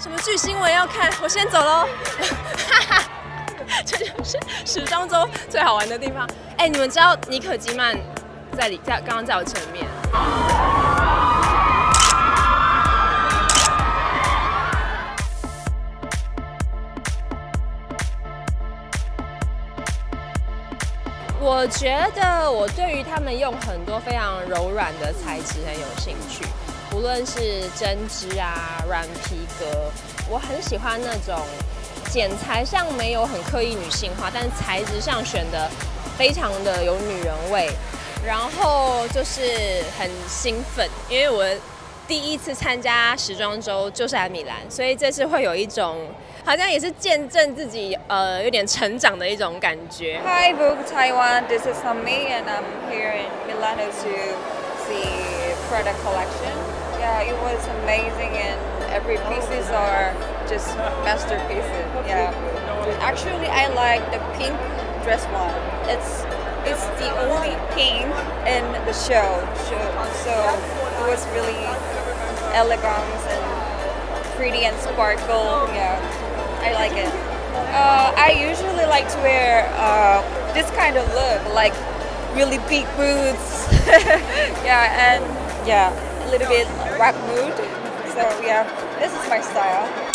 什么巨新闻要看，我先走喽。哈哈，这就是时装周最好玩的地方。哎，你们知道尼可基曼在里在刚刚在我前面。我觉得我对于他们用很多非常柔软的材质很有兴趣，无论是针织啊、软皮革，我很喜欢那种剪裁上没有很刻意女性化，但是材质上选的非常的有女人味，然后就是很兴奋，因为我第一次参加时装周就是在米兰，所以这次会有一种。好像也是见证自己呃有点成长的一种感觉。Hi Vogue Taiwan, this is Sammi, and I'm here in Milano to. Prada collection. Yeah, it was amazing and every pieces are just masterpieces. Yeah. Actually, I like the pink dress one. It's it's the only pink in the show. So it was really elegant and pretty and sparkle. Yeah. I like it. Uh, I usually like to wear uh, this kind of look, like really big boots. yeah, and yeah, a little bit rap mood. So yeah, this is my style.